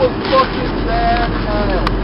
was fucking badass.